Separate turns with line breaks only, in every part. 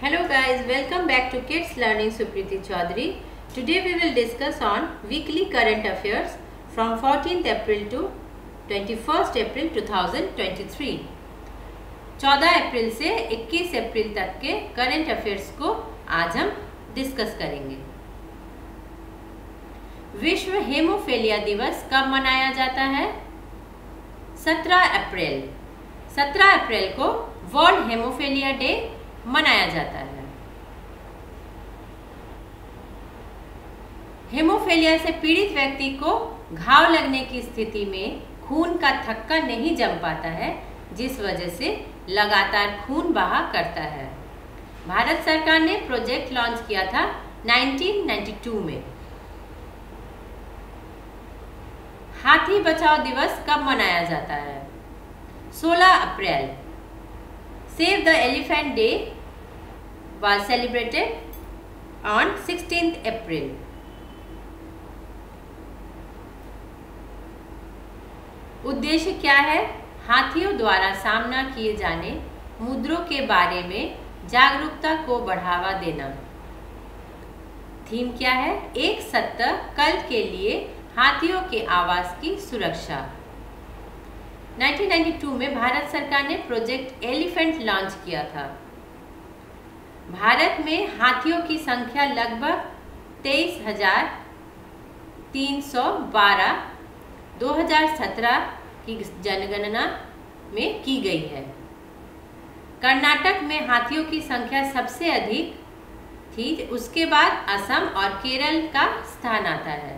Hello guys, welcome back to Kids Learning Supriti Chaudhary. Today we will discuss on weekly current affairs from 14th April to 21st April 2023. 14 अप्रैल से 21 अप्रैल तक के current affairs को आज हम discuss करेंगे विश्व haemophilia दिवस कब मनाया जाता है 17 अप्रैल 17 अप्रैल को वर्ल्ड हेमोफेलिया डे मनाया जाता है हेमोफेलिया से पीड़ित व्यक्ति को घाव लगने की स्थिति में खून का थक्का नहीं जम पाता है जिस वजह से लगातार खून बहा करता है भारत सरकार ने प्रोजेक्ट लॉन्च किया था 1992 में हाथी बचाओ दिवस कब मनाया जाता है 16 अप्रैल save the elephant day was celebrated on 16th April. उद्देश्य क्या है हाथियों द्वारा सामना किए जाने मुद्रों के बारे में जागरूकता को बढ़ावा देना थीम क्या है एक सत्य कल के लिए हाथियों के आवास की सुरक्षा 1992 में भारत सरकार ने प्रोजेक्ट एलिफेंट लॉन्च किया था भारत में हाथियों की संख्या लगभग तेईस हजार तीन सौ बारह दो हजार सत्रह की जनगणना में की गई है कर्नाटक में हाथियों की संख्या सबसे अधिक थी उसके बाद असम और केरल का स्थान आता है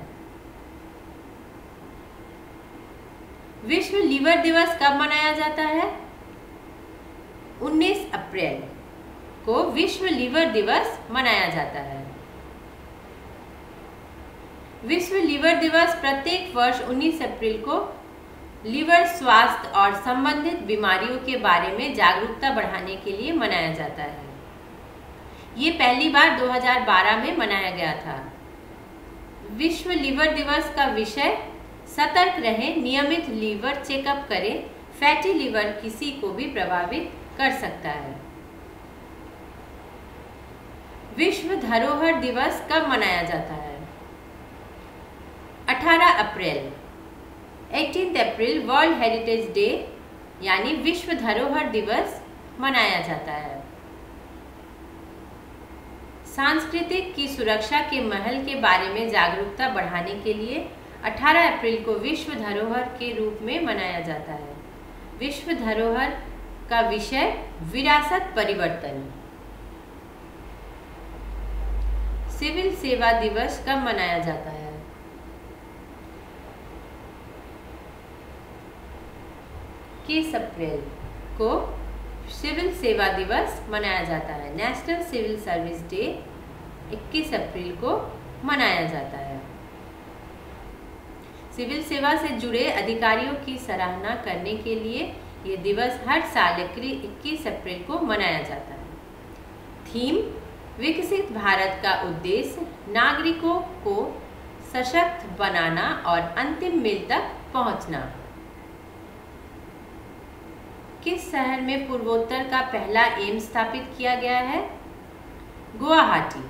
विश्व लीवर दिवस कब मनाया जाता है 19 अप्रैल को विश्व लीवर दिवस मनाया जाता है विश्व लीवर दिवस प्रत्येक वर्ष 19 अप्रैल को लीवर स्वास्थ्य और संबंधित बीमारियों के बारे में जागरूकता बढ़ाने के लिए मनाया जाता है ये पहली बार 2012 में मनाया गया था विश्व लीवर दिवस का विषय सतर्क रहे नियमित लीवर चेकअप करें फैटी लीवर किसी को भी प्रभावित कर सकता है विश्व धरोहर दिवस कब मनाया जाता है 18 अप्रैल 18 अप्रैल वर्ल्ड हेरिटेज डे यानी विश्व धरोहर दिवस मनाया जाता है सांस्कृतिक की सुरक्षा के महल के बारे में जागरूकता बढ़ाने के लिए 18 अप्रैल को विश्व धरोहर के रूप में मनाया जाता है विश्व धरोहर का विषय विरासत परिवर्तन सिविल सेवा दिवस कब मनाया जाता है इक्कीस अप्रैल को सिविल सेवा दिवस मनाया जाता है नेशनल सिविल सर्विस डे 21 अप्रैल को मनाया जाता है सिविल सेवा से जुड़े अधिकारियों की सराहना करने के लिए ये दिवस हर साल इक्कीस अप्रैल को मनाया जाता है थीम विकसित भारत का उद्देश्य नागरिकों को सशक्त बनाना और अंतिम मिल तक पहुंचना किस शहर में पूर्वोत्तर का पहला एम स्थापित किया गया है गुवाहाटी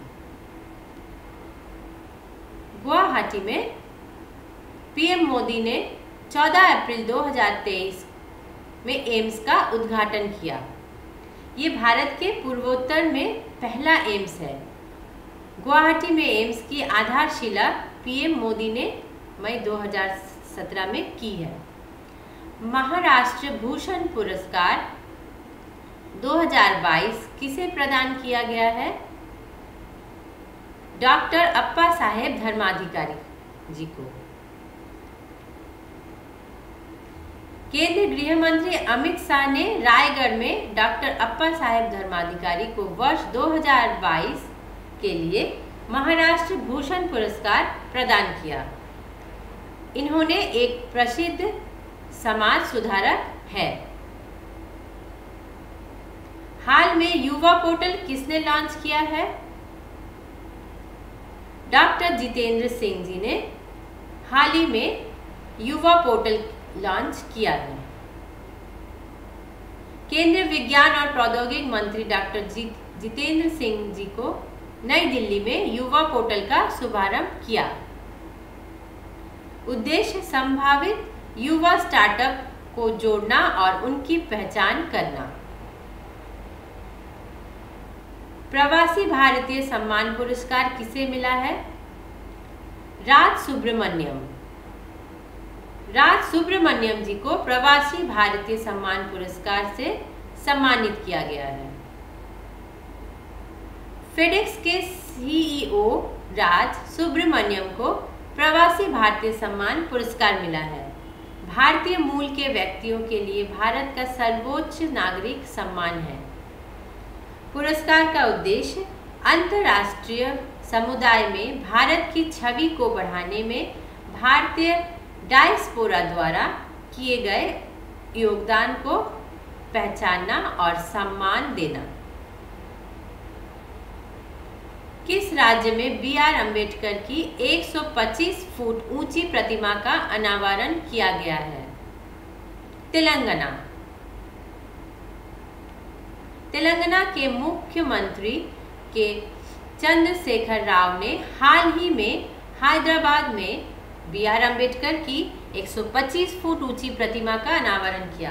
गुवाहाटी में पीएम मोदी ने 14 अप्रैल 2023 में एम्स का उद्घाटन किया ये भारत के पूर्वोत्तर में पहला एम्स है गुवाहाटी में एम्स की आधारशिला पीएम मोदी ने मई 2017 में की है महाराष्ट्र भूषण पुरस्कार 2022 किसे प्रदान किया गया है डॉक्टर अप्पा साहेब धर्माधिकारी जी को केंद्रीय गृह मंत्री अमित शाह ने रायगढ़ में डॉक्टर अप्पा साहेब धर्माधिकारी को वर्ष 2022 के लिए महाराष्ट्र भूषण पुरस्कार प्रदान किया इन्होंने एक प्रसिद्ध समाज सुधारक है हाल में युवा पोर्टल किसने लॉन्च किया है डॉक्टर जितेंद्र सिंह जी ने हाल ही में युवा पोर्टल लॉन्च किया है केंद्रीय विज्ञान और प्रौद्योगिक मंत्री डॉक्टर जितेंद्र सिंह जी को नई दिल्ली में युवा पोर्टल का शुभारंभ किया उद्देश्य संभावित युवा स्टार्टअप को जोड़ना और उनकी पहचान करना प्रवासी भारतीय सम्मान पुरस्कार किसे मिला है राज सुब्रमण्यम राज सुब्रमण्यम जी को प्रवासी भारतीय सम्मान पुरस्कार से सम्मानित किया गया है फेडेक्स के सीईओ e राज सुब्रमण्यम को प्रवासी भारतीय सम्मान पुरस्कार मिला है भारतीय मूल के व्यक्तियों के लिए भारत का सर्वोच्च नागरिक सम्मान है पुरस्कार का उद्देश्य अंतर्राष्ट्रीय समुदाय में भारत की छवि को बढ़ाने में भारतीय डायस्पोरा द्वारा किए गए योगदान को पहचानना और सम्मान देना किस राज्य में बी आर अम्बेडकर की 125 फुट ऊंची प्रतिमा का अनावरण किया गया है तेलंगाना तेलंगाना के मुख्यमंत्री के चंद्रशेखर राव ने हाल ही में हैदराबाद में बी आर अम्बेडकर की 125 फुट ऊंची प्रतिमा का अनावरण किया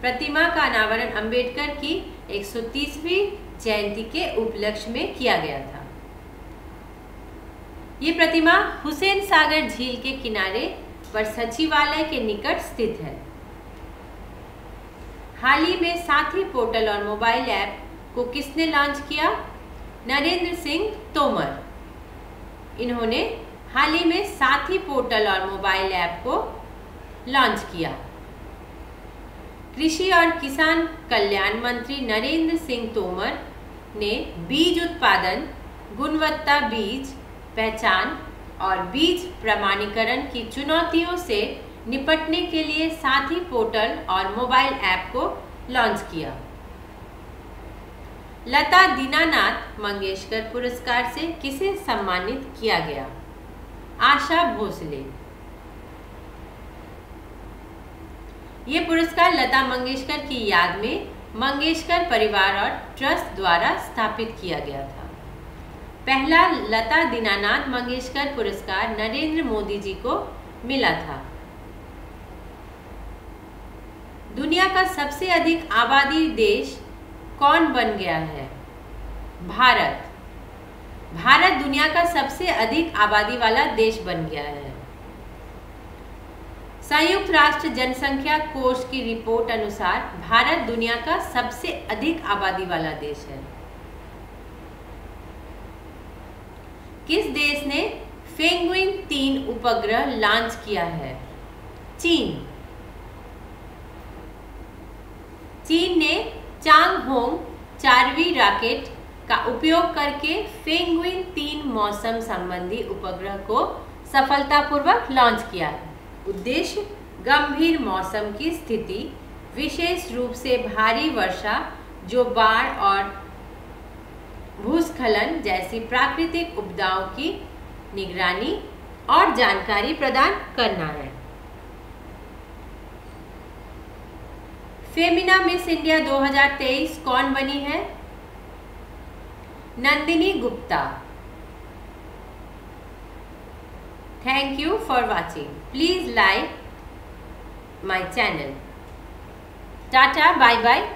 प्रतिमा का अनावरण अम्बेडकर की 130वीं जयंती के उपलक्ष्य में किया गया था ये प्रतिमा हुसैन सागर झील के किनारे पर सचिवालय के निकट स्थित है हाल ही में साथी पोर्टल और मोबाइल ऐप को किसने लॉन्च किया नरेंद्र सिंह तोमर इन्होंने हाल ही में साथी पोर्टल और मोबाइल ऐप को लॉन्च किया कृषि और किसान कल्याण मंत्री नरेंद्र सिंह तोमर ने बीज उत्पादन गुणवत्ता बीज पहचान और बीज प्रमाणीकरण की चुनौतियों से निपटने के लिए साथी पोर्टल और मोबाइल ऐप को लॉन्च किया लता दीनानाथ मंगेशकर पुरस्कार से किसे सम्मानित किया गया आशा भोसले ये पुरस्कार लता मंगेशकर की याद में मंगेशकर परिवार और ट्रस्ट द्वारा स्थापित किया गया था पहला लता दीनानाथ मंगेशकर पुरस्कार नरेंद्र मोदी जी को मिला था दुनिया का सबसे अधिक आबादी देश कौन बन गया है भारत भारत दुनिया का सबसे अधिक आबादी वाला देश बन गया है संयुक्त राष्ट्र जनसंख्या कोष की रिपोर्ट अनुसार भारत दुनिया का सबसे अधिक आबादी वाला देश है किस देश ने फेंगुइन तीन उपग्रह लॉन्च किया है चीन चीन ने चांग होंग चारवी राकेट का उपयोग करके फेंगुइन तीन मौसम संबंधी उपग्रह को सफलतापूर्वक लॉन्च किया है उद्देश्य गंभीर मौसम की स्थिति विशेष रूप से भारी वर्षा जो बाढ़ और भूस्खलन जैसी प्राकृतिक उपदाओं की निगरानी और जानकारी प्रदान करना है फेमिना मिस इंडिया 2023 कौन बनी है Nandini Gupta. Thank you for watching. Please like my channel. Tata, bye bye.